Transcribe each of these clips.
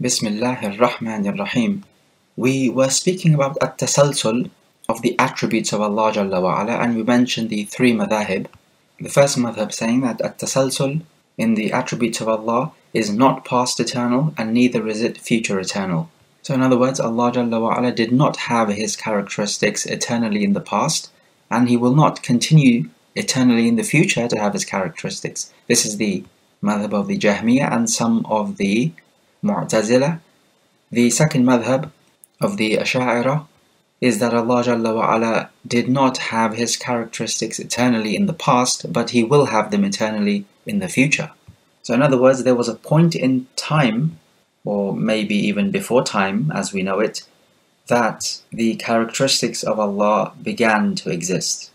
Bismillah ar-Rahman ar-Rahim. We were speaking about at-tasalsul of the attributes of Allah Jalla wa ala, and we mentioned the three madhahib. The first madhab saying that at-tasalsul in the attributes of Allah is not past eternal and neither is it future eternal. So in other words, Allah Jalla wa ala did not have his characteristics eternally in the past and he will not continue eternally in the future to have his characteristics. This is the madhab of the Jahmiyyah and some of the Mu'tazila. The second madhab of the Asha'ira is that Allah Jalla wa ala did not have his characteristics eternally in the past, but he will have them eternally in the future. So in other words, there was a point in time, or maybe even before time as we know it, that the characteristics of Allah began to exist.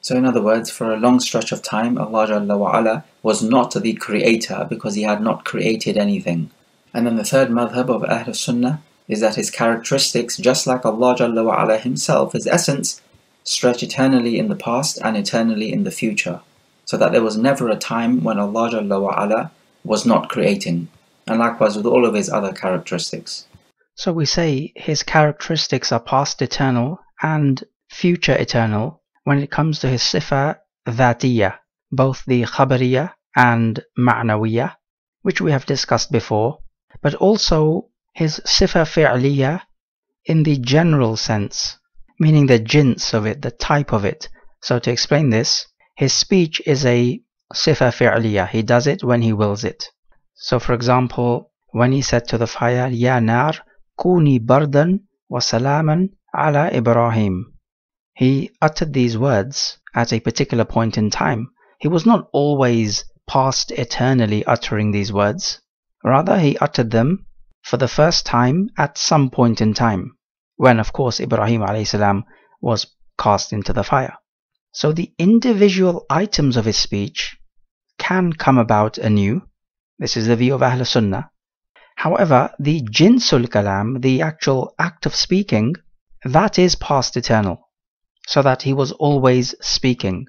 So in other words, for a long stretch of time, Allah Jalla wa ala was not the creator because he had not created anything. And then the third madhab of Ahl Sunnah is that his characteristics, just like Allah Jalla wa himself, his essence, stretch eternally in the past and eternally in the future. So that there was never a time when Allah Jalla wa was not creating. And likewise with all of his other characteristics. So we say his characteristics are past eternal and future eternal when it comes to his sifa dhatiyah, both the khabariyah and ma'nawiyah, which we have discussed before but also his sifa fi'liya in the general sense, meaning the jins of it, the type of it. So to explain this, his speech is a sifa fi'liya. He does it when he wills it. So for example, when he said to the fire, Ya nar, kuni bardan wa salaman ala Ibrahim. He uttered these words at a particular point in time. He was not always past eternally uttering these words. Rather, he uttered them for the first time at some point in time, when of course Ibrahim salam was cast into the fire. So the individual items of his speech can come about anew. This is the view of Ahl Sunnah. However, the jinsul kalam, the actual act of speaking, that is past eternal, so that he was always speaking.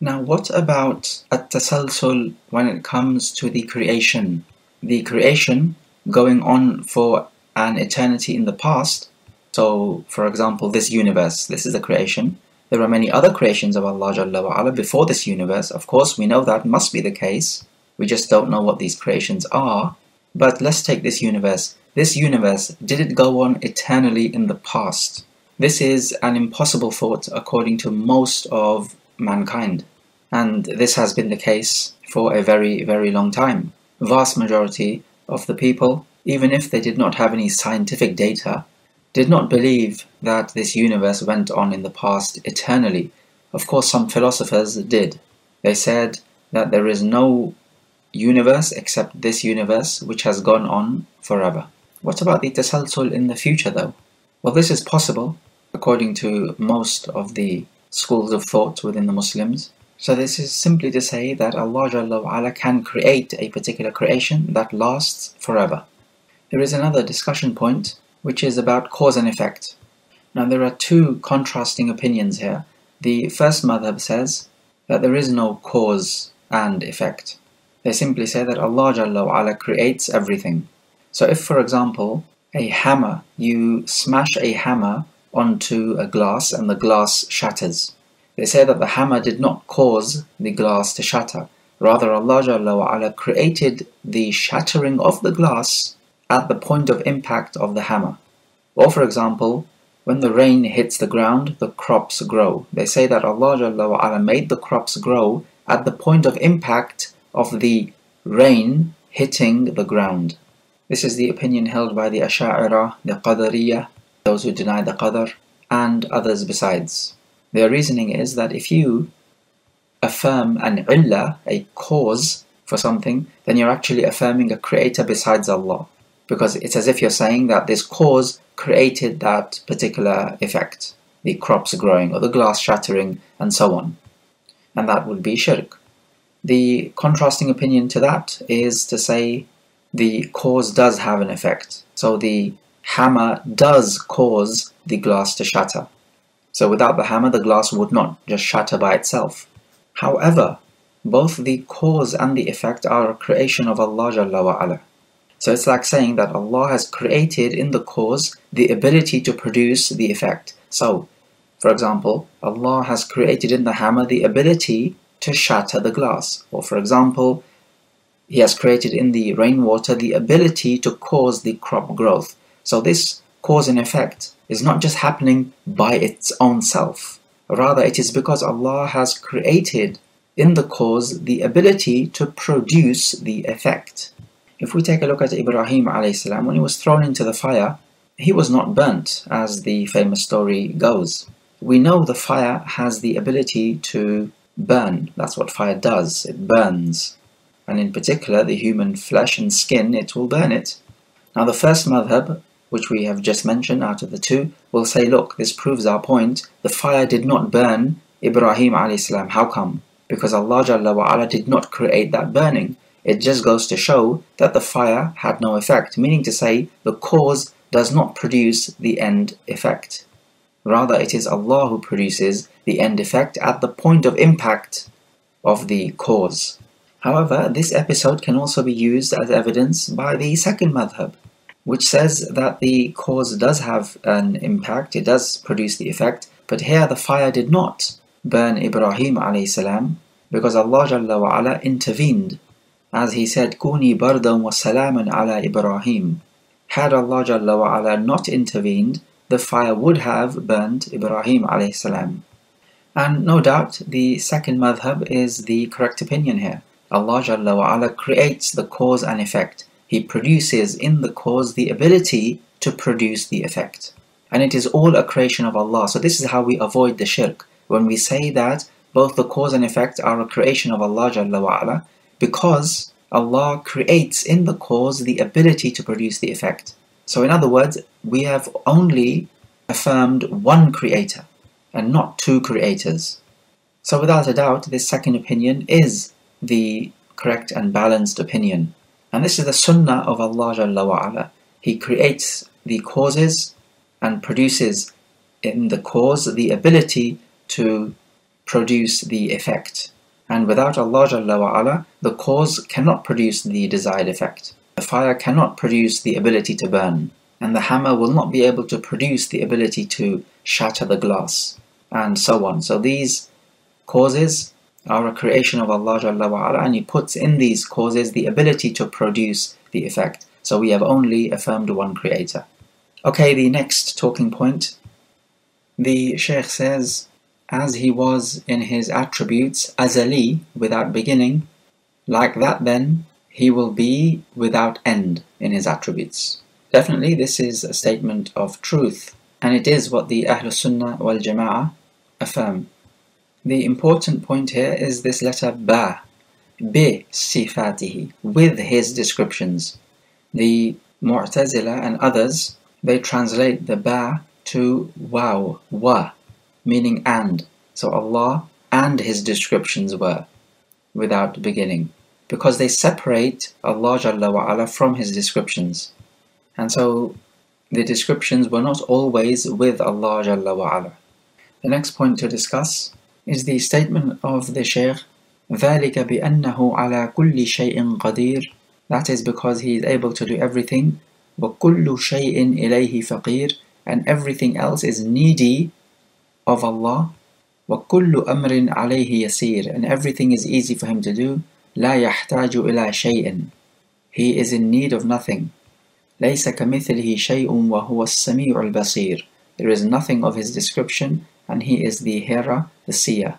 Now, what about at-tasalsul when it comes to the creation? The creation going on for an eternity in the past. So, for example, this universe, this is the creation. There are many other creations of Allah Jalla before this universe. Of course, we know that must be the case. We just don't know what these creations are. But let's take this universe. This universe, did it go on eternally in the past? This is an impossible thought according to most of mankind. And this has been the case for a very, very long time vast majority of the people, even if they did not have any scientific data, did not believe that this universe went on in the past eternally. Of course, some philosophers did. They said that there is no universe except this universe which has gone on forever. What about the tasalsul in the future though? Well, this is possible according to most of the schools of thought within the Muslims. So this is simply to say that Allah Jalla wa'ala can create a particular creation that lasts forever. There is another discussion point which is about cause and effect. Now there are two contrasting opinions here. The first madhab says that there is no cause and effect. They simply say that Allah Jalla wa'ala creates everything. So if for example a hammer, you smash a hammer onto a glass and the glass shatters. They say that the hammer did not cause the glass to shatter. Rather, Allah Jalla created the shattering of the glass at the point of impact of the hammer. Or, for example, when the rain hits the ground, the crops grow. They say that Allah Jalla made the crops grow at the point of impact of the rain hitting the ground. This is the opinion held by the Asha'ira, the Qadariyah, those who deny the Qadar, and others besides. Their reasoning is that if you affirm an illah, a cause for something, then you're actually affirming a creator besides Allah. Because it's as if you're saying that this cause created that particular effect, the crops growing or the glass shattering and so on. And that would be shirk. The contrasting opinion to that is to say the cause does have an effect. So the hammer does cause the glass to shatter. So without the hammer, the glass would not just shatter by itself. However, both the cause and the effect are a creation of Allah Jalla wa ala. So it's like saying that Allah has created in the cause the ability to produce the effect. So, for example, Allah has created in the hammer the ability to shatter the glass. Or for example, He has created in the rainwater the ability to cause the crop growth. So this cause and effect is not just happening by its own self. Rather, it is because Allah has created in the cause the ability to produce the effect. If we take a look at Ibrahim salam, when he was thrown into the fire, he was not burnt, as the famous story goes. We know the fire has the ability to burn. That's what fire does, it burns. And in particular, the human flesh and skin, it will burn it. Now, the first madhab, which we have just mentioned out of the two, will say, look, this proves our point. The fire did not burn Ibrahim salam. How come? Because Allah Jalla wa did not create that burning. It just goes to show that the fire had no effect, meaning to say the cause does not produce the end effect. Rather, it is Allah who produces the end effect at the point of impact of the cause. However, this episode can also be used as evidence by the second madhab, which says that the cause does have an impact, it does produce the effect, but here the fire did not burn Ibrahim salam because Allah Jalla wa ala intervened as he said, Kuni bardan wa salaman ala Ibrahim. Had Allah Jalla wa ala not intervened, the fire would have burnt Ibrahim alayhi. And no doubt the second madhab is the correct opinion here. Allah Jalla wa ala creates the cause and effect. He produces in the cause the ability to produce the effect. And it is all a creation of Allah. So this is how we avoid the shirk. When we say that both the cause and effect are a creation of Allah Jalla wa ala, because Allah creates in the cause the ability to produce the effect. So, in other words, we have only affirmed one creator and not two creators. So, without a doubt, this second opinion is the correct and balanced opinion. And this is the sunnah of Allah Jalla wa'ala. He creates the causes and produces in the cause the ability to produce the effect and without Allah Jalla wa'ala, the cause cannot produce the desired effect. The fire cannot produce the ability to burn, and the hammer will not be able to produce the ability to shatter the glass, and so on. So these causes a creation of Allah Jalla wa'ala, and He puts in these causes the ability to produce the effect. So we have only affirmed one creator. Okay, the next talking point. The Shaykh says, as he was in his attributes azali, without beginning, like that then he will be without end in his attributes. Definitely this is a statement of truth, and it is what the Ahlul Sunnah wal Jama'ah affirm. The important point here is this letter ba, bi sifatihi, with his descriptions. The Mu'tazila and others, they translate the ba to waw, wa, meaning and. So Allah and His descriptions were without beginning because they separate Allah Jalla wa'ala from His descriptions. And so the descriptions were not always with Allah Jalla wa'ala. The next point to discuss is the statement of the Shaykh ذلك بأنه على كل شيء قدير That is because he is able to do everything وكل شيء إليه فقير and everything else is needy of Allah وكل أمر عليه يسير and everything is easy for him to do لا يحتاج إلى شيء he is in need of nothing ليس كمثله شيء وهو السميع البصير there is nothing of his description and he is the hearer the seer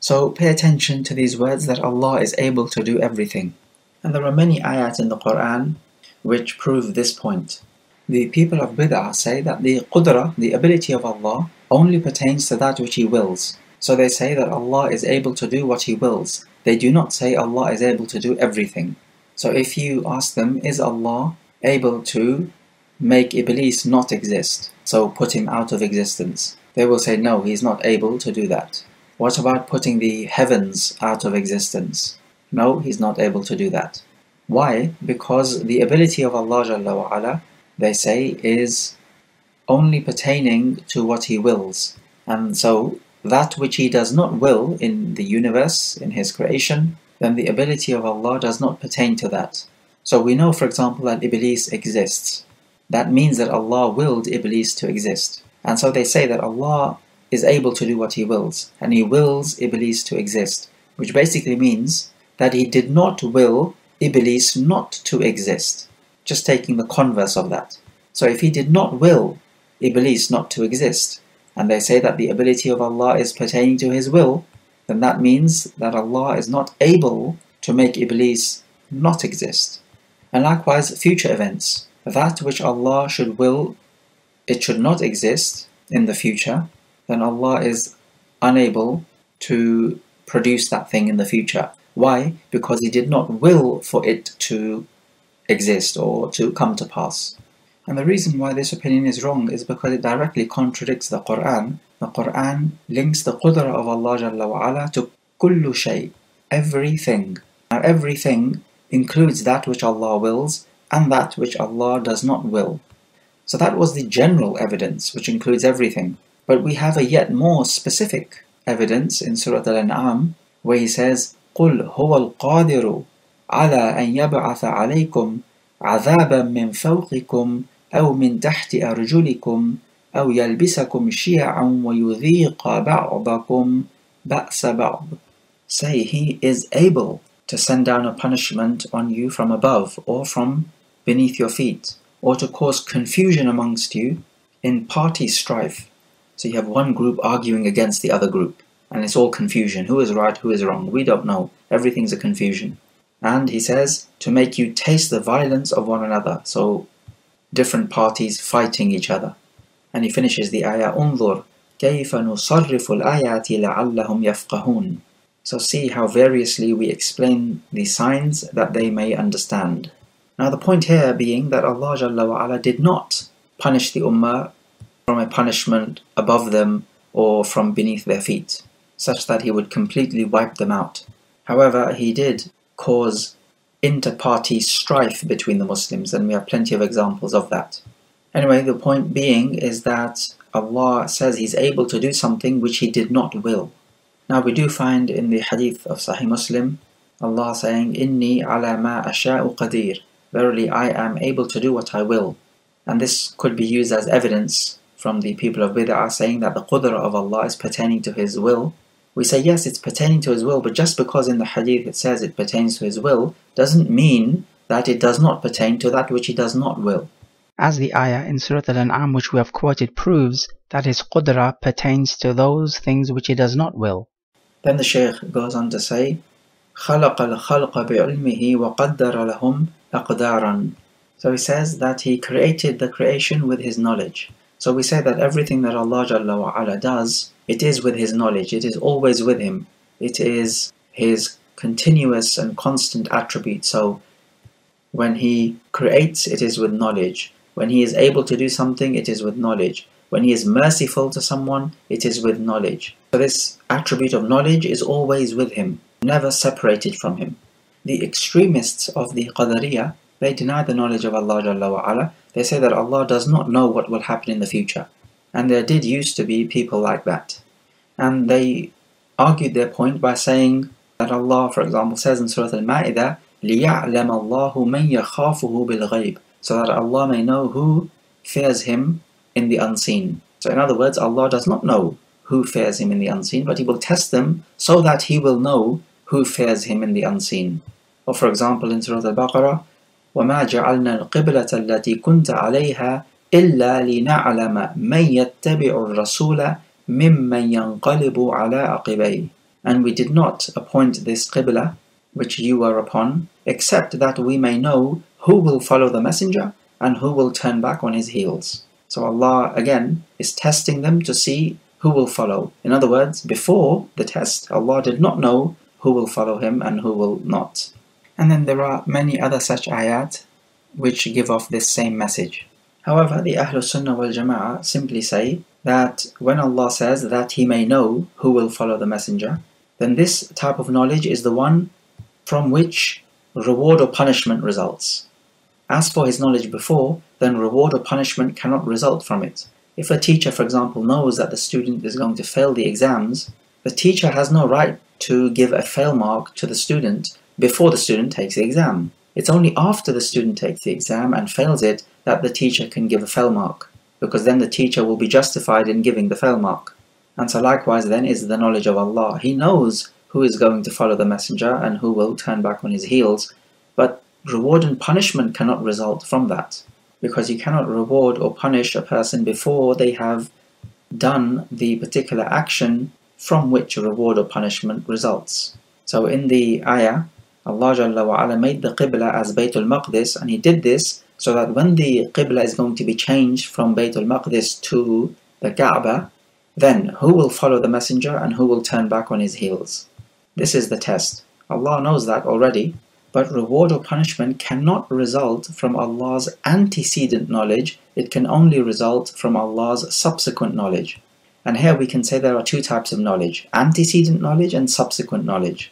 so pay attention to these words that Allah is able to do everything and there are many ayat in the Quran which prove this point the people of Bid'ah say that the qudra, the ability of Allah, only pertains to that which He wills. So they say that Allah is able to do what He wills. They do not say Allah is able to do everything. So if you ask them, is Allah able to make Iblis not exist? So put him out of existence. They will say, no, he's not able to do that. What about putting the heavens out of existence? No, he's not able to do that. Why? Because the ability of Allah Jalla wa'ala, they say, is only pertaining to what He wills. And so that which He does not will in the universe, in His creation, then the ability of Allah does not pertain to that. So we know, for example, that Iblis exists. That means that Allah willed Iblis to exist. And so they say that Allah is able to do what He wills, and He wills Iblis to exist, which basically means that He did not will Iblis not to exist. Just taking the converse of that. So if He did not will Iblis not to exist, and they say that the ability of Allah is pertaining to His will, then that means that Allah is not able to make Iblis not exist. And likewise, future events. That which Allah should will it should not exist in the future, then Allah is unable to produce that thing in the future. Why? Because He did not will for it to exist or to come to pass. And the reason why this opinion is wrong is because it directly contradicts the Quran. The Quran links the qudra of Allah Jalla wa ala to kullu shay, everything. Now everything includes that which Allah wills and that which Allah does not will. So that was the general evidence which includes everything. But we have a yet more specific evidence in Surah Al-An'am where he says, قُلْ هُوَ الْقَادِرُ عَلَى أَن يَبْعَثَ عَلَيْكُمْ عَذَابًا مِّن فَوْقِكُمْ أو من تحت أرجلكم أو يلبسكم شيعا ويذيق بعضكم بأس بعض. Say he is able to send down a punishment on you from above or from beneath your feet, or to cause confusion amongst you in party strife. So you have one group arguing against the other group, and it's all confusion. Who is right, who is wrong? We don't know. Everything's a confusion. And he says, to make you taste the violence of one another. So different parties fighting each other. And he finishes the ayah, انظر كيف نصرف الآيات لعلهم يفقهون. So see how variously we explain the signs that they may understand. Now the point here being that Allah Jalla wa ala did not punish the ummah from a punishment above them or from beneath their feet, such that he would completely wipe them out. However, he did cause inter-party strife between the Muslims, and we have plenty of examples of that. Anyway, the point being is that Allah says He's able to do something which He did not will. Now we do find in the hadith of Sahih Muslim, Allah saying, Inni ala ma asha'u qadir. Verily I am able to do what I will. And this could be used as evidence from the people of Bid'ah saying that the qudra of Allah is pertaining to His will we say yes, it's pertaining to His will, but just because in the hadith it says it pertains to His will, doesn't mean that it does not pertain to that which He does not will. As the ayah in Surah Al-An'am which we have quoted proves that His qudra pertains to those things which He does not will. Then the Shaykh goes on to say, خلق الخلق بعلمه وقدر لهم أقدارا So he says that he created the creation with his knowledge. So we say that everything that Allah Jalla wa ala does it is with His knowledge, it is always with Him, it is His continuous and constant attribute. So when He creates, it is with knowledge. When He is able to do something, it is with knowledge. When He is merciful to someone, it is with knowledge. So this attribute of knowledge is always with Him, never separated from Him. The extremists of the Qadariyah, they deny the knowledge of Allah Jalla wa ala. They say that Allah does not know what will happen in the future. And there did used to be people like that. And they argued their point by saying that Allah, for example, says in Surah Al-Ma'idah, لِيَعْلَمَ اللَّهُ مَنْ يَخَافُهُ بِالْغَيْبِ So that Allah may know who fears Him in the unseen. So in other words, Allah does not know who fears Him in the unseen, but He will test them so that He will know who fears Him in the unseen. Or for example, in Surah Al-Baqarah, وَمَا جَعَلْنَا الْقِبْلَةَ الَّتِي كُنْتَ عَلَيْهَا إلا لنعلم من يتبع الرسول ممن ينقلب على عقبيه And we did not appoint this Qibla which you were upon except that we may know who will follow the messenger and who will turn back on his heels. So Allah again is testing them to see who will follow. In other words, before the test, Allah did not know who will follow him and who will not. And then there are many other such ayat which give off this same message. However, the Ahlul Sunnah wal Jama'ah simply say that when Allah says that He may know who will follow the Messenger, then this type of knowledge is the one from which reward or punishment results. As for his knowledge before, then reward or punishment cannot result from it. If a teacher, for example, knows that the student is going to fail the exams, the teacher has no right to give a fail mark to the student before the student takes the exam. It's only after the student takes the exam and fails it that the teacher can give a fail mark, because then the teacher will be justified in giving the fail mark. And so likewise then is the knowledge of Allah. He knows who is going to follow the messenger and who will turn back on his heels, but reward and punishment cannot result from that, because you cannot reward or punish a person before they have done the particular action from which a reward or punishment results. So in the ayah, Allah Jalla wa ala made the Qibla as Baytul Maqdis and He did this so that when the Qibla is going to be changed from Baytul Maqdis to the Kaaba, then who will follow the Messenger and who will turn back on his heels? This is the test. Allah knows that already, but reward or punishment cannot result from Allah's antecedent knowledge, it can only result from Allah's subsequent knowledge. And here we can say there are two types of knowledge antecedent knowledge and subsequent knowledge.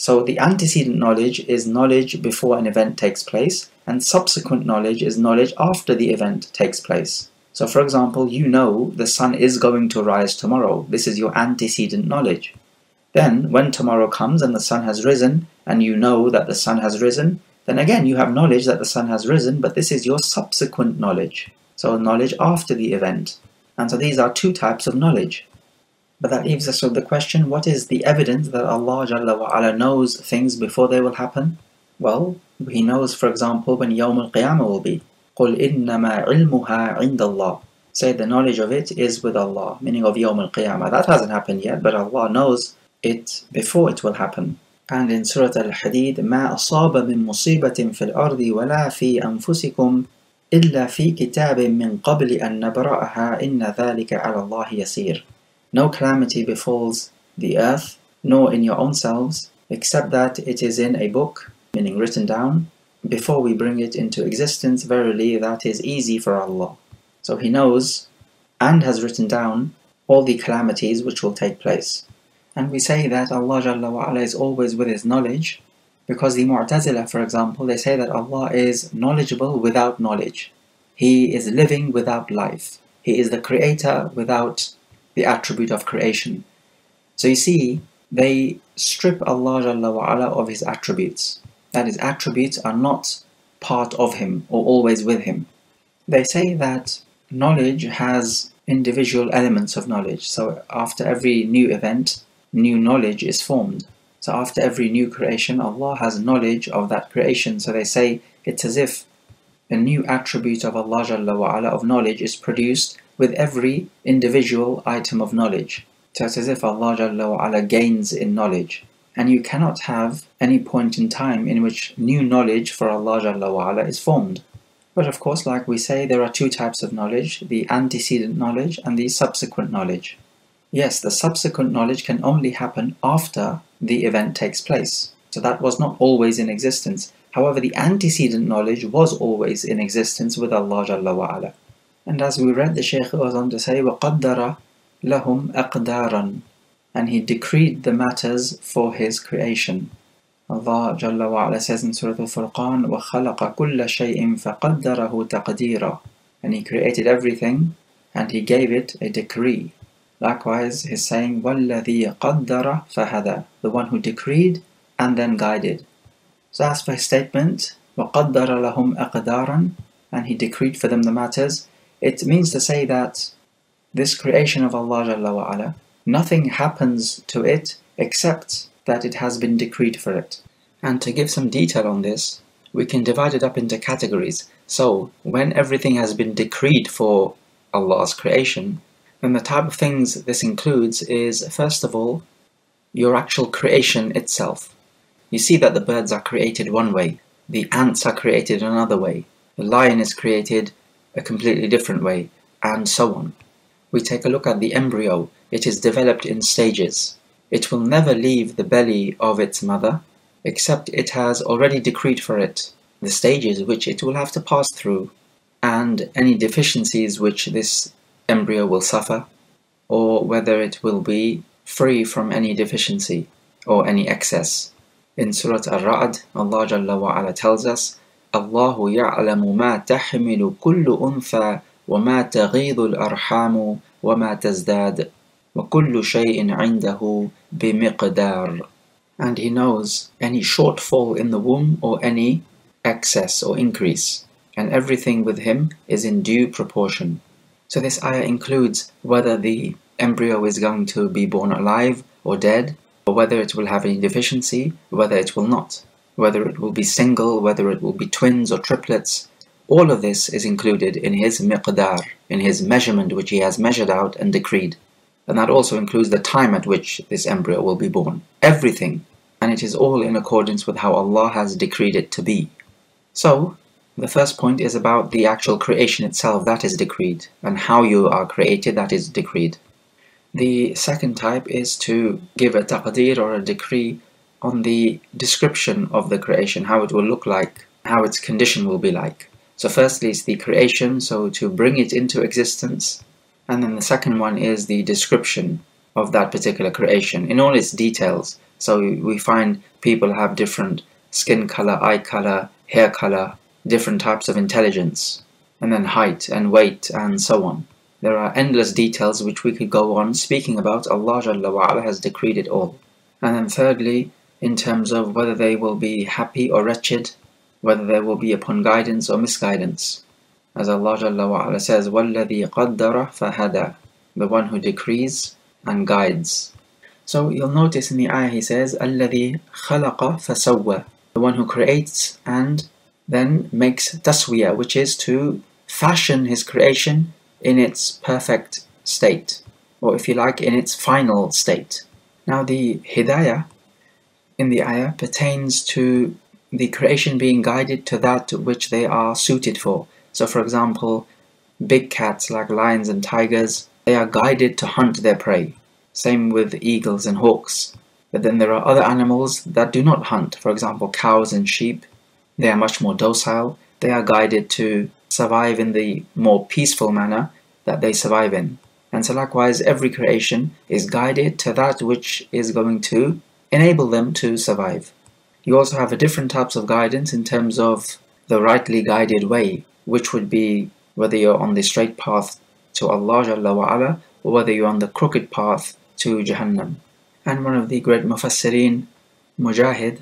So the antecedent knowledge is knowledge before an event takes place, and subsequent knowledge is knowledge after the event takes place. So, for example, you know the sun is going to rise tomorrow. This is your antecedent knowledge. Then, when tomorrow comes and the sun has risen, and you know that the sun has risen, then again you have knowledge that the sun has risen, but this is your subsequent knowledge. So, knowledge after the event. And so these are two types of knowledge. But that leaves us with the question what is the evidence that Allah Jalla wa ala knows things before they will happen? Well, He knows, for example, when Yawm al Qiyamah will be. قُلْ إِنَّمَا عِلْمُهَا عِنْدَ اللَّهِ Say the knowledge of it is with Allah, meaning of Yawm al Qiyamah. That hasn't happened yet, but Allah knows it before it will happen. And in Surah Al Hadid, مَا أَصَابَ مِن مُصِيبَةٍ فِي الْأَرْضِ وَلَا فِي أَنفُسِكُمْ إِلَّا فِي كِتَابٍ مِّن قَبْلِ أَن نَّبْرَأَهَا إِنَّ ذَلِكَ عَلَى اللَّهِ يَسِيرٌ no calamity befalls the earth, nor in your own selves, except that it is in a book, meaning written down, before we bring it into existence. Verily, that is easy for Allah. So He knows and has written down all the calamities which will take place. And we say that Allah Jalla wa ala is always with His knowledge, because the Mu'tazila, for example, they say that Allah is knowledgeable without knowledge. He is living without life. He is the creator without the attribute of creation. So you see, they strip Allah Jalla of His attributes. That His attributes are not part of Him or always with Him. They say that knowledge has individual elements of knowledge. So after every new event, new knowledge is formed. So after every new creation, Allah has knowledge of that creation. So they say it's as if a new attribute of Allah Jalla of knowledge is produced with every individual item of knowledge. So it's as if Allah Jalla wa ala gains in knowledge. And you cannot have any point in time in which new knowledge for Allah Jalla wa ala is formed. But of course, like we say, there are two types of knowledge the antecedent knowledge and the subsequent knowledge. Yes, the subsequent knowledge can only happen after the event takes place. So that was not always in existence. However, the antecedent knowledge was always in existence with Allah Jalla wa ala. And as we read, the Shaykh goes on to say, وَقَدَّرَ لَهُمْ أَقْدَارًا And He decreed the matters for His creation. Allah Jalla wa ala says in Surah Al-Furqan, وَخَلَقَ كُلَّ شَيْءٍ فَقَدَّرَهُ تَقْدِيرًا And He created everything and He gave it a decree. Likewise, He's saying, وَالَّذِي قَدَّرَ فَهَدَى The one who decreed and then guided. So as for His statement, وَقَدَّرَ لَهُمْ أَقْدَارًا And He decreed for them the matters, it means to say that this creation of Allah Jalla wa ala, nothing happens to it except that it has been decreed for it. And to give some detail on this, we can divide it up into categories. So, when everything has been decreed for Allah's creation, then the type of things this includes is, first of all, your actual creation itself. You see that the birds are created one way, the ants are created another way, the lion is created a completely different way, and so on. We take a look at the embryo, it is developed in stages. It will never leave the belly of its mother, except it has already decreed for it the stages which it will have to pass through, and any deficiencies which this embryo will suffer, or whether it will be free from any deficiency or any excess. In Surah Al-Ra'd, Allah Jalla wa ala tells us, الله يعلم ما تحمل كل أنثى وما تغيض الأرحام وما تزداد وكل شيء عنده بمقدار And he knows any shortfall in the womb or any excess or increase, and everything with him is in due proportion. So this ayah includes whether the embryo is going to be born alive or dead, or whether it will have any deficiency, whether it will not, whether it will be single, whether it will be twins or triplets. All of this is included in his miqdar, in his measurement which he has measured out and decreed. And that also includes the time at which this embryo will be born. Everything. And it is all in accordance with how Allah has decreed it to be. So, the first point is about the actual creation itself, that is decreed, and how you are created, that is decreed. The second type is to give a taqdeer or a decree on the description of the creation, how it will look like, how its condition will be like. So firstly it's the creation, so to bring it into existence. And then the second one is the description of that particular creation in all its details. So we find people have different skin color, eye color, hair color, different types of intelligence, and then height and weight and so on. There are endless details which we could go on speaking about. Allah has decreed it all. And then thirdly, in terms of whether they will be happy or wretched, whether they will be upon guidance or misguidance. As Allah Jalla wa'ala says, وَالَّذِي قَدَّرَ فَهَدَى The one who decrees and guides. So you'll notice in the ayah he says, الَّذِي خَلَقَ فَسَوَّى The one who creates and then makes taswiyah, which is to fashion his creation in its perfect state, or if you like, in its final state. Now, the hidayah in the ayah pertains to the creation being guided to that which they are suited for. So, for example, big cats like lions and tigers, they are guided to hunt their prey. Same with eagles and hawks. But then there are other animals that do not hunt. For example, cows and sheep. They are much more docile. They are guided to survive in the more peaceful manner that they survive in. And so likewise, every creation is guided to that which is going to enable them to survive. You also have a different types of guidance in terms of the rightly guided way, which would be whether you're on the straight path to Allah Jalla wa'ala, or whether you're on the crooked path to Jahannam. And one of the great Mufassirin, Mujahid,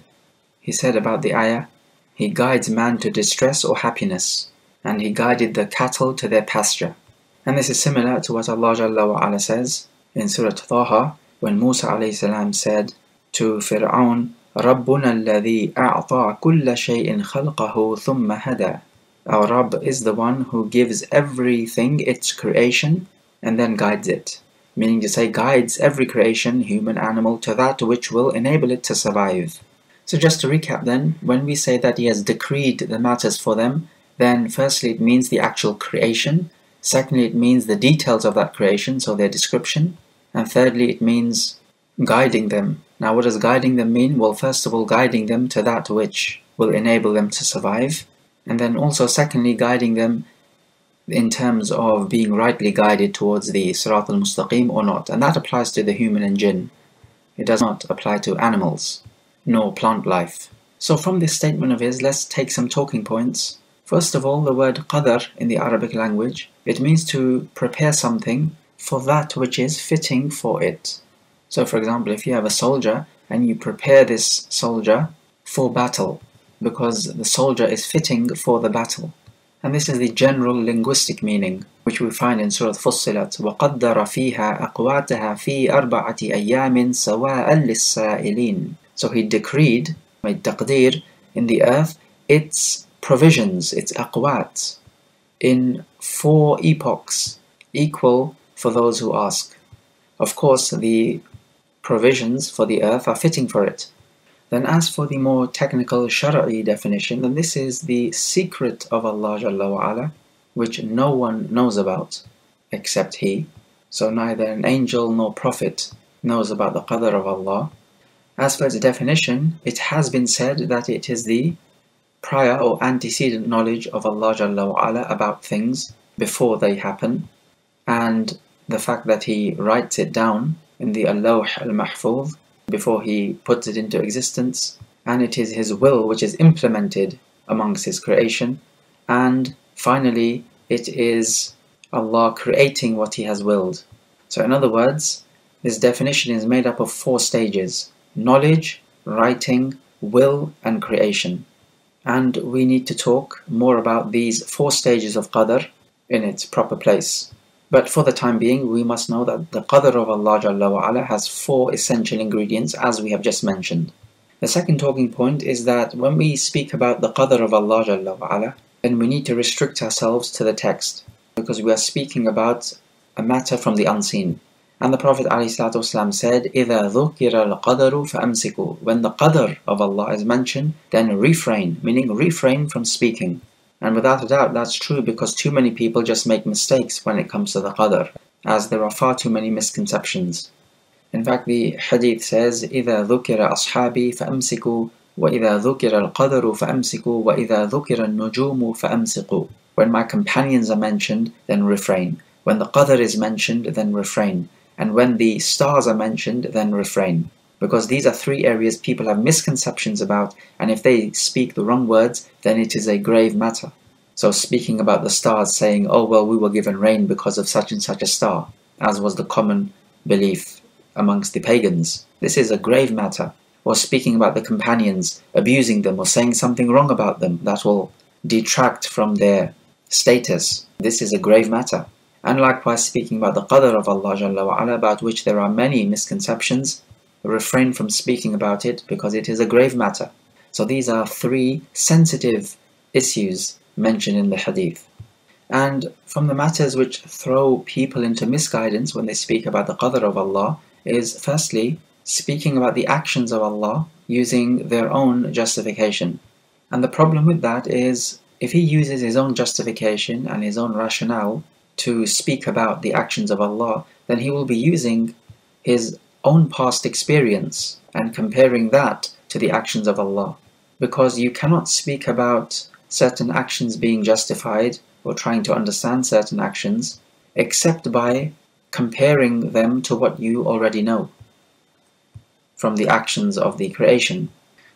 he said about the ayah, he guides man to distress or happiness and he guided the cattle to their pasture. And this is similar to what Allah Jalla wa ala says in Surah Taha when Musa said to Fir'aun, رَبُّنَا الَّذِي أَعْطَى كُلَّ شَيْءٍ خَلْقَهُ ثُمَّ هَدَى Our Rabb is the one who gives everything its creation and then guides it. Meaning to say guides every creation, human, animal, to that which will enable it to survive. So just to recap then, when we say that he has decreed the matters for them, then firstly it means the actual creation, secondly it means the details of that creation, so their description, and thirdly it means guiding them. Now what does guiding them mean? Well first of all guiding them to that which will enable them to survive, and then also secondly guiding them in terms of being rightly guided towards the Sirat al-Mustaqim or not, and that applies to the human and jinn. It does not apply to animals, nor plant life. So from this statement of his, let's take some talking points First of all, the word qadar in the Arabic language, it means to prepare something for that which is fitting for it. So for example, if you have a soldier and you prepare this soldier for battle, because the soldier is fitting for the battle. And this is the general linguistic meaning, which we find in Surah Fussilat, وَقَدَّرَ فِيهَا أَقْوَاتَهَا فِي أَرْبَعَةِ أَيَّامٍ سَوَاءً لِلسَّائِلِينَ So he decreed, made taqdeer, in the earth, its provisions, its aqwat, in four epochs, equal for those who ask. Of course, the provisions for the earth are fitting for it. Then as for the more technical shara'i definition, then this is the secret of Allah Jalla wa'ala, which no one knows about except He. So neither an angel nor prophet knows about the qadr of Allah. As for its definition, it has been said that it is the prior or antecedent knowledge of Allah Jalla wa'ala about things before they happen and the fact that He writes it down in the Al-Lawh al-Mahfuz before He puts it into existence and it is His will which is implemented amongst His creation and finally it is Allah creating what He has willed. So in other words, this definition is made up of four stages knowledge, writing, will and creation and we need to talk more about these four stages of qadr in its proper place. But for the time being, we must know that the qadr of Allah Jalla wa has four essential ingredients as we have just mentioned. The second talking point is that when we speak about the qadr of Allah Jalla wa then we need to restrict ourselves to the text because we are speaking about a matter from the unseen. And the Prophet ﷺ said, إِذَا ذُكِرَ الْقَدَرُ فَأَمْسِكُوا When the qadr of Allah is mentioned, then refrain, meaning refrain from speaking. And without a doubt, that's true because too many people just make mistakes when it comes to the qadr, as there are far too many misconceptions. In fact, the hadith says, إِذَا ذُكِرَ أَصْحَابِي فَأَمْسِكُوا وَإِذَا ذُكِرَ الْقَدَرُ فَأَمْسِكُوا وَإِذَا ذُكِرَ النُّجُومُ فَأَمْسِكُوا When my companions are mentioned, then refrain. When the qadr is mentioned, then refrain. And when the stars are mentioned, then refrain because these are three areas people have misconceptions about, and if they speak the wrong words, then it is a grave matter. So, speaking about the stars, saying, Oh, well, we were given rain because of such and such a star, as was the common belief amongst the pagans, this is a grave matter. Or speaking about the companions, abusing them, or saying something wrong about them that will detract from their status, this is a grave matter. And likewise, speaking about the qadr of Allah, about which there are many misconceptions, refrain from speaking about it because it is a grave matter. So these are three sensitive issues mentioned in the hadith. And from the matters which throw people into misguidance when they speak about the qadr of Allah is firstly speaking about the actions of Allah using their own justification. And the problem with that is if he uses his own justification and his own rationale to speak about the actions of Allah, then he will be using his own past experience and comparing that to the actions of Allah. Because you cannot speak about certain actions being justified or trying to understand certain actions except by comparing them to what you already know from the actions of the creation.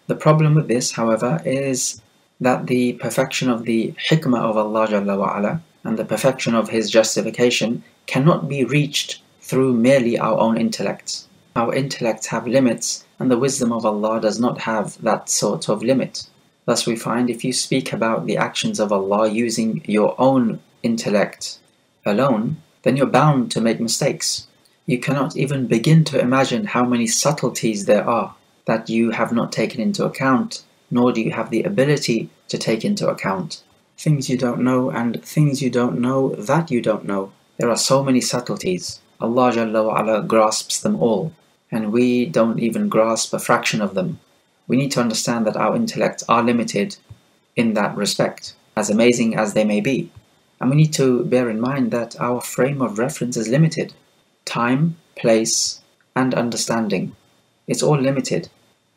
The problem with this, however, is that the perfection of the hikmah of Allah and the perfection of His justification cannot be reached through merely our own intellects. Our intellects have limits, and the wisdom of Allah does not have that sort of limit. Thus, we find if you speak about the actions of Allah using your own intellect alone, then you're bound to make mistakes. You cannot even begin to imagine how many subtleties there are that you have not taken into account, nor do you have the ability to take into account. Things you don't know and things you don't know that you don't know. There are so many subtleties. Allah Jalla grasps them all and we don't even grasp a fraction of them. We need to understand that our intellects are limited in that respect, as amazing as they may be. And we need to bear in mind that our frame of reference is limited. Time, place, and understanding. It's all limited.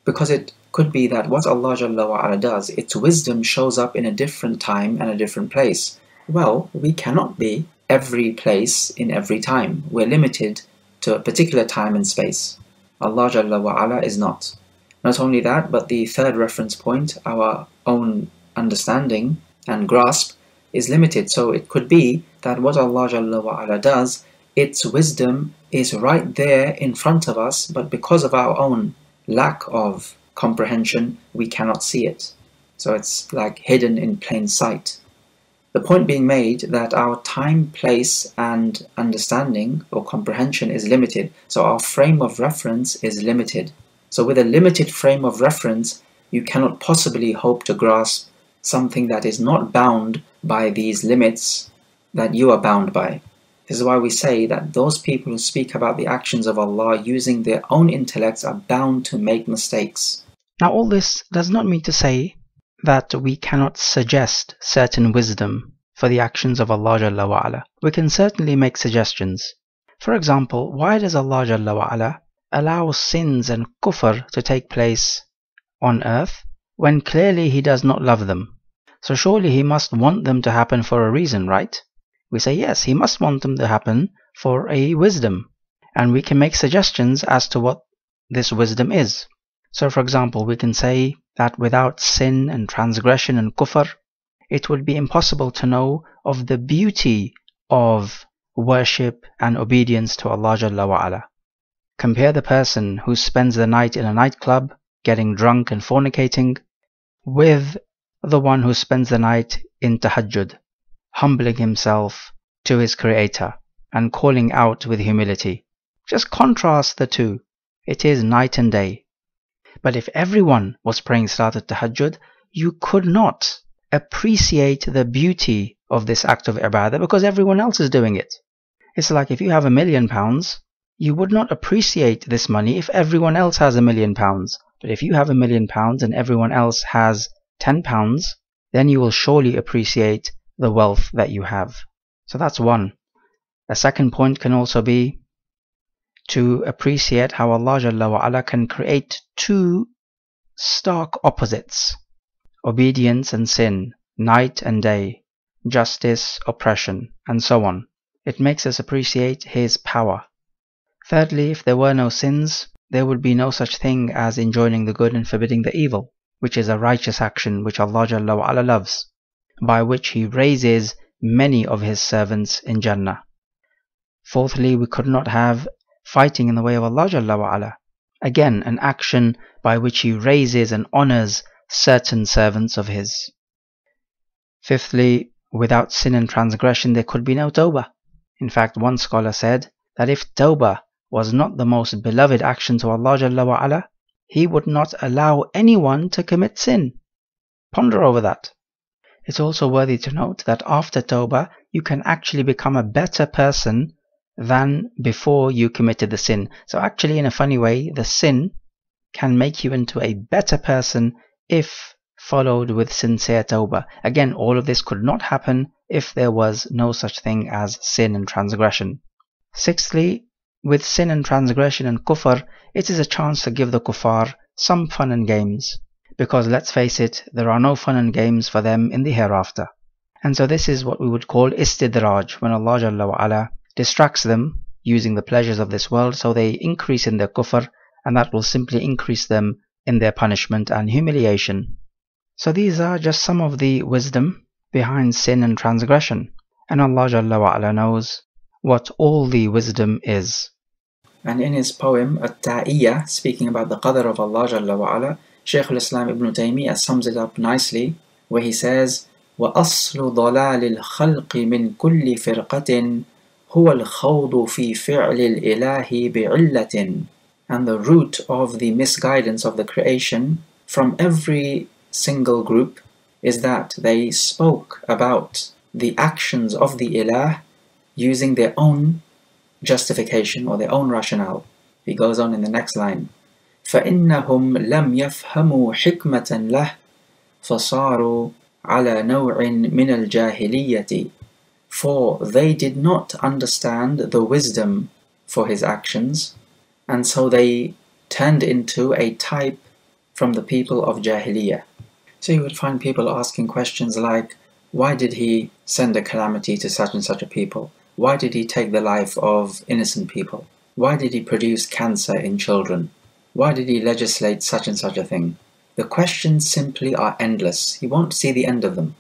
Because it could be that what Allah Jalla does, its wisdom shows up in a different time and a different place. Well, we cannot be every place in every time. We're limited to a particular time and space. Allah Jalla wa'ala is not. Not only that, but the third reference point, our own understanding and grasp, is limited. So it could be that what Allah Jalla wa'ala does, its wisdom is right there in front of us, but because of our own lack of comprehension, we cannot see it. So it's like hidden in plain sight. The point being made that our time, place, and understanding or comprehension is limited, so our frame of reference is limited. So, with a limited frame of reference, you cannot possibly hope to grasp something that is not bound by these limits that you are bound by. This is why we say that those people who speak about the actions of Allah using their own intellects are bound to make mistakes. Now, all this does not mean to say that we cannot suggest certain wisdom for the actions of Allah Jalla wa'ala. We can certainly make suggestions. For example, why does Allah Jalla wa'ala allow sins and kufr to take place on earth when clearly He does not love them? So surely He must want them to happen for a reason, right? We say yes, He must want them to happen for a wisdom. And we can make suggestions as to what this wisdom is. So for example, we can say that without sin and transgression and kufr, it would be impossible to know of the beauty of worship and obedience to Allah Jalla wa'ala. Compare the person who spends the night in a nightclub, getting drunk and fornicating, with the one who spends the night in tahajjud, humbling himself to his creator and calling out with humility. Just contrast the two. It is night and day. But if everyone was praying Salat al-Tahajjud, you could not appreciate the beauty of this act of ibadah because everyone else is doing it. It's like if you have a million pounds, you would not appreciate this money if everyone else has a million pounds. But if you have a million pounds and everyone else has 10 pounds, then you will surely appreciate the wealth that you have. So that's one. A second point can also be to appreciate how Allah Jalla wa can create two stark opposites obedience and sin, night and day, justice, oppression, and so on. It makes us appreciate His power. Thirdly, if there were no sins, there would be no such thing as enjoining the good and forbidding the evil, which is a righteous action which Allah Jalla wa loves, by which He raises many of His servants in Jannah. Fourthly, we could not have fighting in the way of Allah Jalla wa Again, an action by which He raises and honors certain servants of His. Fifthly, without sin and transgression there could be no tawbah. In fact, one scholar said that if tawbah was not the most beloved action to Allah Jalla wa ala, He would not allow anyone to commit sin. Ponder over that. It's also worthy to note that after tawbah, you can actually become a better person than before you committed the sin. So actually, in a funny way, the sin can make you into a better person if followed with sincere tawbah. Again, all of this could not happen if there was no such thing as sin and transgression. Sixthly, with sin and transgression and kufr, it is a chance to give the kuffar some fun and games. Because let's face it, there are no fun and games for them in the hereafter. And so this is what we would call istidraj, when Allah Jalla distracts them using the pleasures of this world so they increase in their kufr and that will simply increase them in their punishment and humiliation. So these are just some of the wisdom behind sin and transgression. And Allah Jalla wa knows what all the wisdom is. And in his poem At-Ta'iyya, speaking about the qadr of Allah Jalla wa ala, Shaykh al-Islam Ibn Taymiyyah sums it up nicely, where he says, وأصل ضلال الخلق من كل فرقة هو الخوض في فعل الإله بعلة and the root of the misguidance of the creation from every single group is that they spoke about the actions of the ilah using their own justification or their own rationale. He goes on in the next line. فإنهم لم يفهموا حكمة له فصاروا على نوع من الجاهلية for they did not understand the wisdom for his actions and so they turned into a type from the people of Jahiliyyah. So you would find people asking questions like, why did he send a calamity to such and such a people? Why did he take the life of innocent people? Why did he produce cancer in children? Why did he legislate such and such a thing? The questions simply are endless. You won't see the end of them.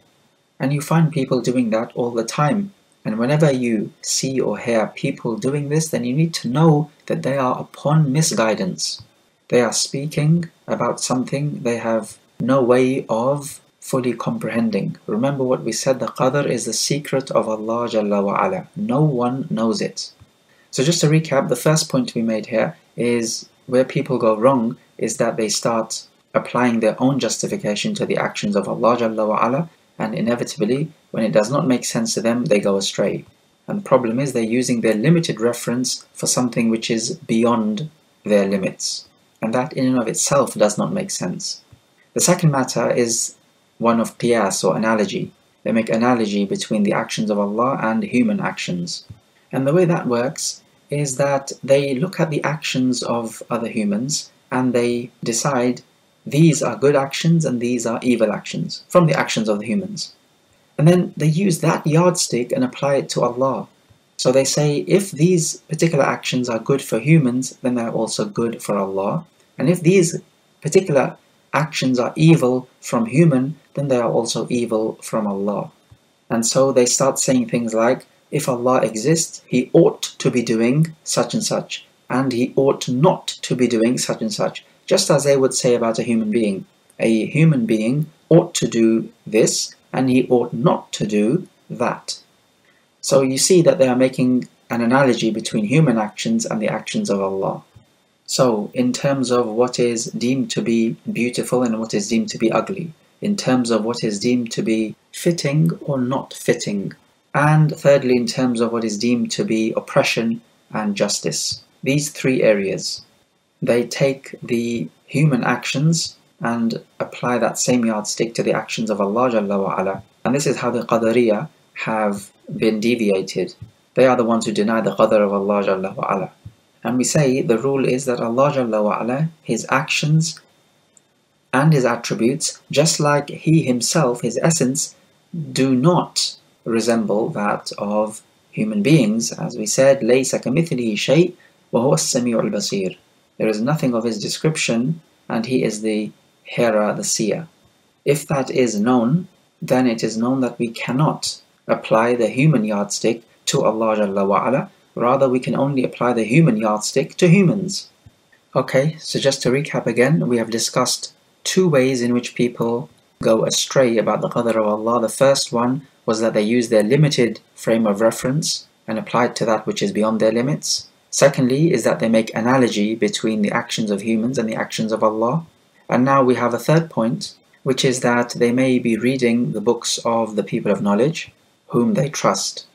And you find people doing that all the time. And whenever you see or hear people doing this, then you need to know that they are upon misguidance. They are speaking about something they have no way of fully comprehending. Remember what we said the qadr is the secret of Allah Jalla wa ala. No one knows it. So just to recap, the first point we made here is where people go wrong is that they start applying their own justification to the actions of Allah Jalla wa ala, and inevitably, when it does not make sense to them, they go astray. And the problem is they're using their limited reference for something which is beyond their limits. And that in and of itself does not make sense. The second matter is one of qiyas or analogy. They make analogy between the actions of Allah and human actions. And the way that works is that they look at the actions of other humans and they decide these are good actions and these are evil actions from the actions of the humans. And then they use that yardstick and apply it to Allah. So they say if these particular actions are good for humans, then they're also good for Allah. And if these particular actions are evil from human, then they are also evil from Allah. And so they start saying things like, if Allah exists, He ought to be doing such and such, and He ought not to be doing such and such, just as they would say about a human being. A human being ought to do this and he ought not to do that. So you see that they are making an analogy between human actions and the actions of Allah. So, in terms of what is deemed to be beautiful and what is deemed to be ugly, in terms of what is deemed to be fitting or not fitting, and thirdly, in terms of what is deemed to be oppression and justice. These three areas, they take the human actions and apply that same yardstick to the actions of Allah Jalla wa ala. And this is how the Qadariyah have been deviated. They are the ones who deny the Qadar of Allah Jalla wa ala. And we say the rule is that Allah Jalla wa ala, His actions and His attributes, just like He Himself, His essence, do not resemble that of human beings. As we said, لَيْسَ كَمِثْلِهِ شَيْءٍ وَهُوَ السَّمِيعُ الْبَصِيرُ there is nothing of His description and He is the Hearer, the seer. If that is known, then it is known that we cannot apply the human yardstick to Allah Jalla wa ala, Rather, we can only apply the human yardstick to humans. Okay, so just to recap again, we have discussed two ways in which people go astray about the qadr of Allah. The first one was that they use their limited frame of reference and apply it to that which is beyond their limits. Secondly, is that they make analogy between the actions of humans and the actions of Allah. And now we have a third point, which is that they may be reading the books of the people of knowledge, whom they trust.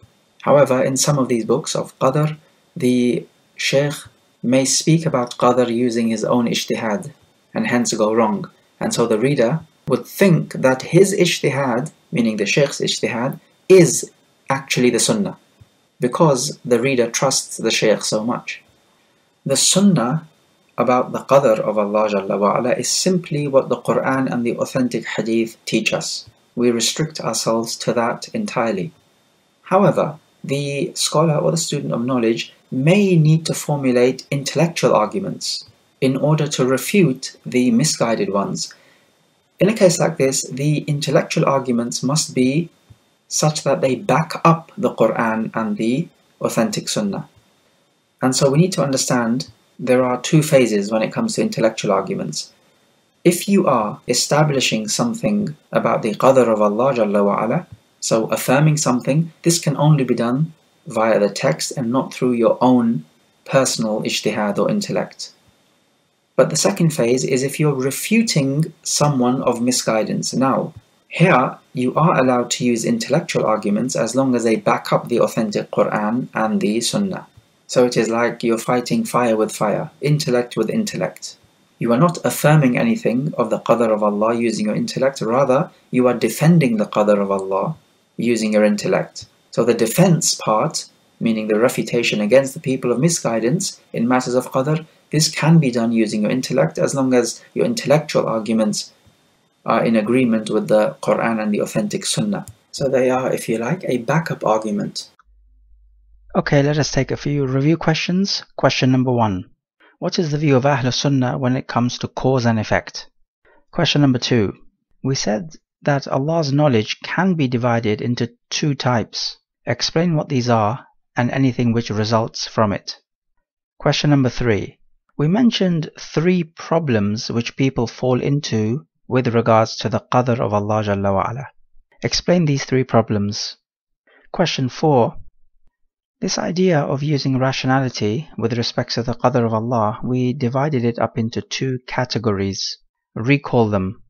However, in some of these books of Qadr, the Shaykh may speak about Qadr using his own ijtihad and hence go wrong. And so the reader would think that his ijtihad, meaning the Shaykh's ijtihad, is actually the Sunnah because the reader trusts the Shaykh so much. The Sunnah about the Qadr of Allah Jalla wa'ala is simply what the Quran and the authentic Hadith teach us. We restrict ourselves to that entirely. However, the scholar or the student of knowledge may need to formulate intellectual arguments in order to refute the misguided ones. In a case like this, the intellectual arguments must be such that they back up the Quran and the authentic Sunnah. And so we need to understand there are two phases when it comes to intellectual arguments. If you are establishing something about the qadr of Allah Jalla wa ala, so affirming something, this can only be done via the text and not through your own personal ijtihad or intellect. But the second phase is if you're refuting someone of misguidance. Now, here you are allowed to use intellectual arguments as long as they back up the authentic Quran and the Sunnah. So it is like you're fighting fire with fire, intellect with intellect. You are not affirming anything of the qadr of Allah using your intellect, rather, you are defending the qadr of Allah using your intellect. So the defense part, meaning the refutation against the people of misguidance in matters of qadr, this can be done using your intellect as long as your intellectual arguments are in agreement with the Quran and the authentic Sunnah. So they are, if you like, a backup argument. Okay, let us take a few review questions. Question number one. What is the view of Ahl Sunnah when it comes to cause and effect? Question number two. We said that Allah's knowledge can be divided into two types. Explain what these are and anything which results from it. Question number three. We mentioned three problems which people fall into with regards to the qadr of Allah Jalla wa ala. Explain these three problems. Question 4. This idea of using rationality with respect to the qadr of Allah, we divided it up into two categories. Recall them.